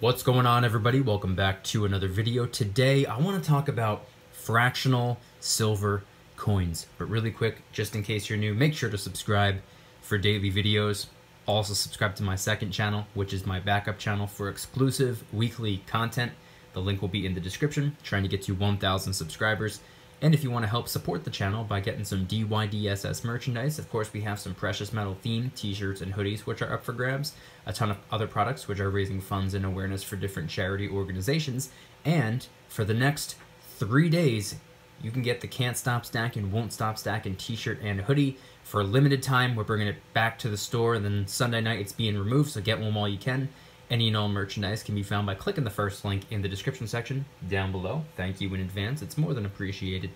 What's going on everybody? Welcome back to another video. Today I want to talk about fractional silver coins. But really quick, just in case you're new, make sure to subscribe for daily videos. Also subscribe to my second channel, which is my backup channel for exclusive weekly content. The link will be in the description, trying to get to 1,000 subscribers. And if you want to help support the channel by getting some DYDSS merchandise, of course we have some precious metal themed t-shirts and hoodies which are up for grabs, a ton of other products which are raising funds and awareness for different charity organizations, and for the next three days, you can get the Can't Stop Stacking, Won't Stop Stacking t-shirt and hoodie for a limited time. We're bringing it back to the store, and then Sunday night it's being removed, so get one while you can. Any and all merchandise can be found by clicking the first link in the description section down below. Thank you in advance. It's more than appreciated.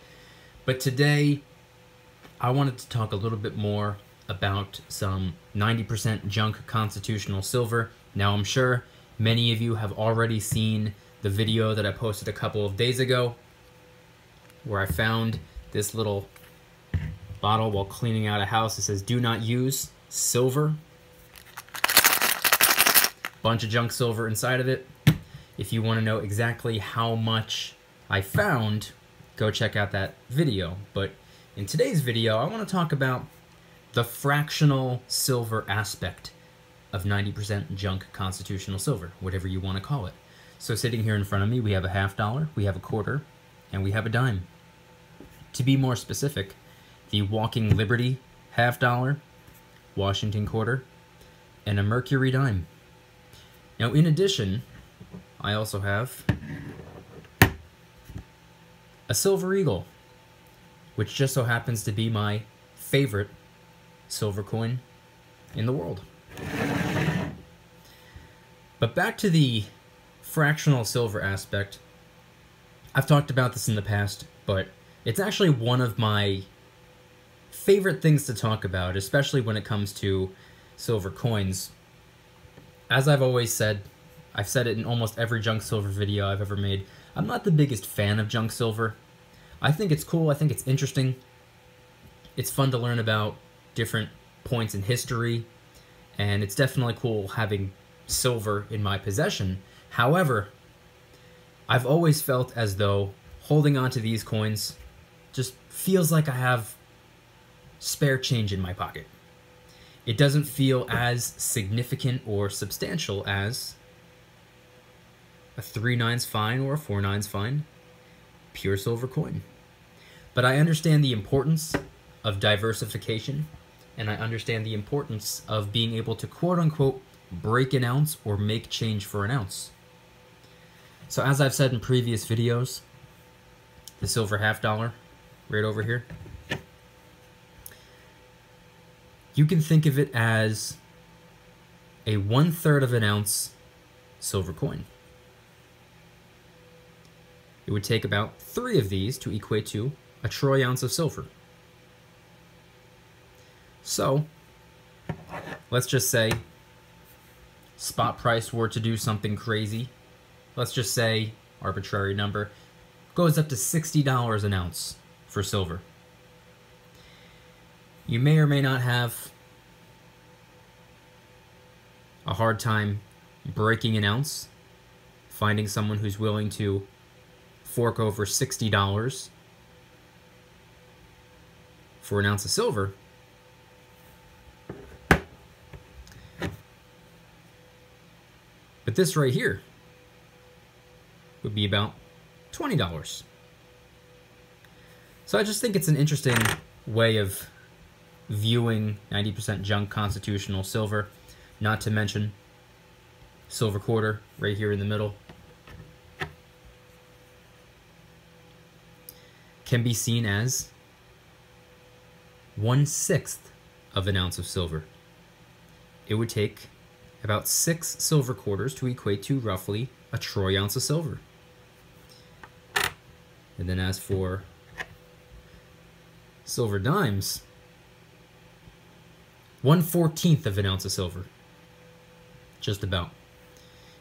But today, I wanted to talk a little bit more about some 90% junk constitutional silver. Now, I'm sure many of you have already seen the video that I posted a couple of days ago where I found this little bottle while cleaning out a house. It says, do not use silver bunch of junk silver inside of it. If you want to know exactly how much I found, go check out that video. But in today's video, I want to talk about the fractional silver aspect of 90% junk constitutional silver, whatever you want to call it. So sitting here in front of me, we have a half dollar, we have a quarter, and we have a dime. To be more specific, the Walking Liberty half dollar, Washington quarter, and a Mercury dime. Now, in addition, I also have a Silver Eagle, which just so happens to be my favorite silver coin in the world. But back to the fractional silver aspect. I've talked about this in the past, but it's actually one of my favorite things to talk about, especially when it comes to silver coins as I've always said, I've said it in almost every junk silver video I've ever made, I'm not the biggest fan of junk silver. I think it's cool, I think it's interesting. It's fun to learn about different points in history, and it's definitely cool having silver in my possession. However, I've always felt as though holding on to these coins just feels like I have spare change in my pocket. It doesn't feel as significant or substantial as a 3 nines fine or a 4 nines fine, pure silver coin. But I understand the importance of diversification, and I understand the importance of being able to quote unquote break an ounce or make change for an ounce. So as I've said in previous videos, the silver half dollar right over here, you can think of it as a one third of an ounce silver coin. It would take about three of these to equate to a troy ounce of silver. So, let's just say spot price were to do something crazy. Let's just say, arbitrary number, goes up to $60 an ounce for silver. You may or may not have a hard time breaking an ounce, finding someone who's willing to fork over $60 for an ounce of silver. But this right here would be about $20. So I just think it's an interesting way of viewing 90% junk constitutional silver, not to mention silver quarter right here in the middle. Can be seen as one sixth of an ounce of silver. It would take about six silver quarters to equate to roughly a troy ounce of silver. And then as for silver dimes, one fourteenth of an ounce of silver. Just about.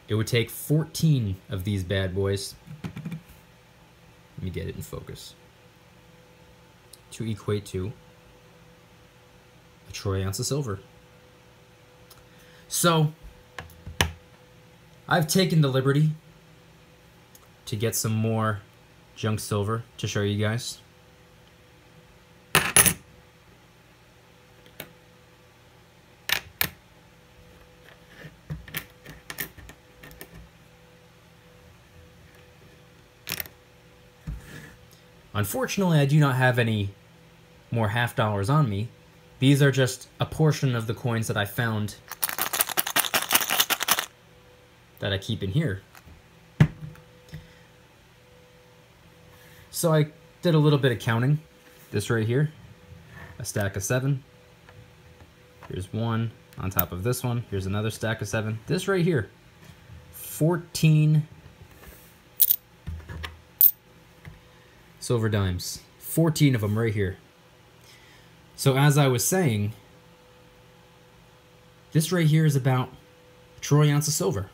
It would take 14 of these bad boys. Let me get it in focus. To equate to a troy ounce of silver. So, I've taken the liberty to get some more junk silver to show you guys. Unfortunately, I do not have any more half dollars on me. These are just a portion of the coins that I found that I keep in here. So I did a little bit of counting. This right here, a stack of seven. Here's one on top of this one. Here's another stack of seven. This right here, 14 silver dimes. 14 of them right here. So as I was saying, this right here is about troy ounce of silver.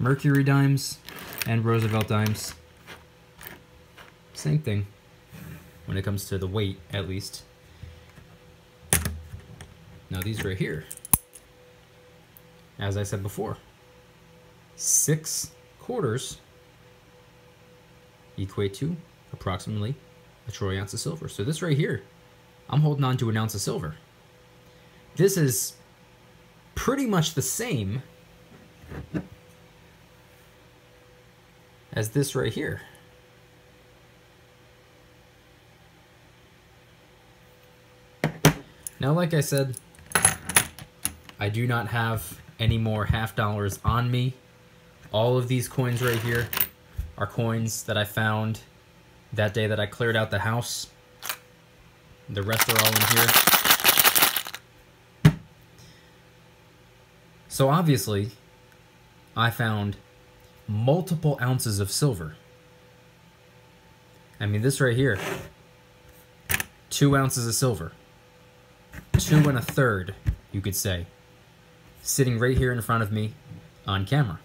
Mercury dimes and Roosevelt dimes. Same thing when it comes to the weight, at least. Now these right here, as I said before, six quarters equate to approximately a troy ounce of silver. So this right here, I'm holding on to an ounce of silver. This is pretty much the same as this right here. Now, like I said, I do not have any more half dollars on me. All of these coins right here are coins that I found that day that I cleared out the house. The rest are all in here. So obviously, I found multiple ounces of silver. I mean, this right here, two ounces of silver. Two and a third, you could say, sitting right here in front of me on camera.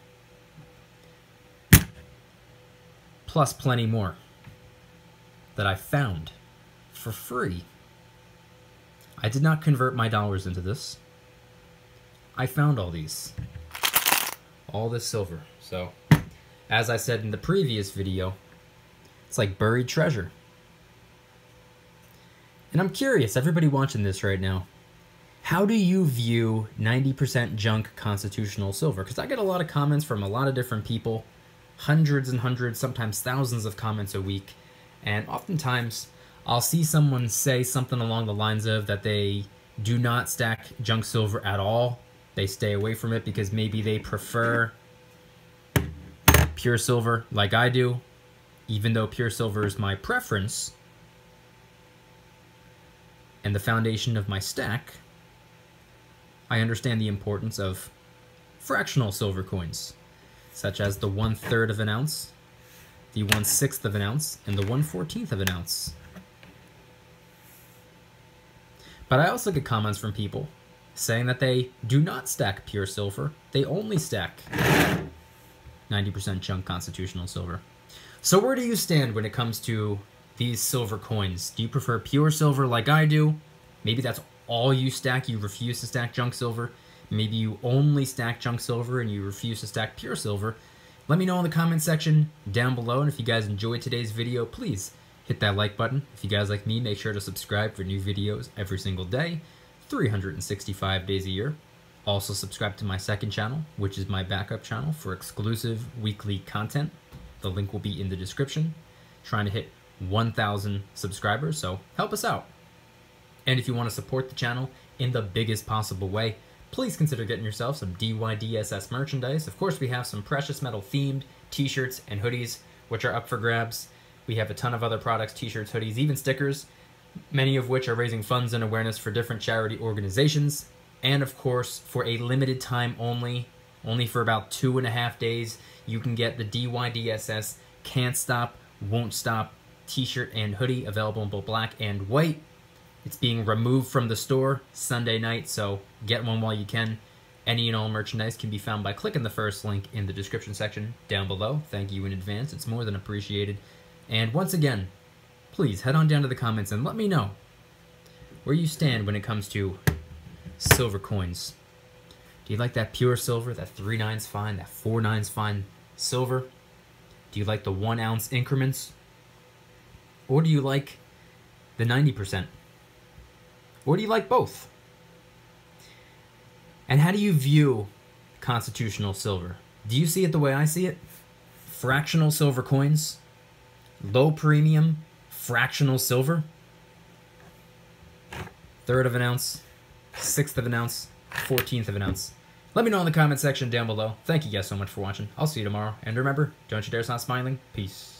Plus plenty more that I found for free. I did not convert my dollars into this. I found all these. All this silver. So as I said in the previous video, it's like buried treasure. And I'm curious, everybody watching this right now, how do you view 90% junk constitutional silver? Because I get a lot of comments from a lot of different people, hundreds and hundreds, sometimes thousands of comments a week. And oftentimes, I'll see someone say something along the lines of that they do not stack junk silver at all. They stay away from it because maybe they prefer pure silver like I do, even though pure silver is my preference and the foundation of my stack, I understand the importance of fractional silver coins, such as the one third of an ounce, the one sixth of an ounce, and the one fourteenth of an ounce. But I also get comments from people saying that they do not stack pure silver, they only stack 90% junk constitutional silver. So where do you stand when it comes to these silver coins? Do you prefer pure silver like I do? Maybe that's all you stack, you refuse to stack junk silver. Maybe you only stack junk silver and you refuse to stack pure silver. Let me know in the comment section down below, and if you guys enjoyed today's video, please hit that like button. If you guys like me, make sure to subscribe for new videos every single day, 365 days a year. Also subscribe to my second channel, which is my backup channel for exclusive weekly content. The link will be in the description. Trying to hit 1,000 subscribers, so help us out. And if you want to support the channel in the biggest possible way, please consider getting yourself some DYDSS merchandise. Of course, we have some precious metal themed t-shirts and hoodies, which are up for grabs. We have a ton of other products, t-shirts, hoodies, even stickers, many of which are raising funds and awareness for different charity organizations. And of course, for a limited time only, only for about two and a half days, you can get the DYDSS Can't Stop, Won't Stop t-shirt and hoodie available in both black and white. It's being removed from the store Sunday night, so get one while you can. Any and all merchandise can be found by clicking the first link in the description section down below. Thank you in advance. It's more than appreciated. And once again, please head on down to the comments and let me know where you stand when it comes to silver coins. Do you like that pure silver, that three nines fine, that four nines fine silver? Do you like the one ounce increments? Or do you like the 90%? Or do you like both? And how do you view constitutional silver? Do you see it the way I see it? Fractional silver coins, low premium, fractional silver, third of an ounce, sixth of an ounce, 14th of an ounce. Let me know in the comment section down below. Thank you guys so much for watching. I'll see you tomorrow. And remember, don't you dare stop smiling. Peace.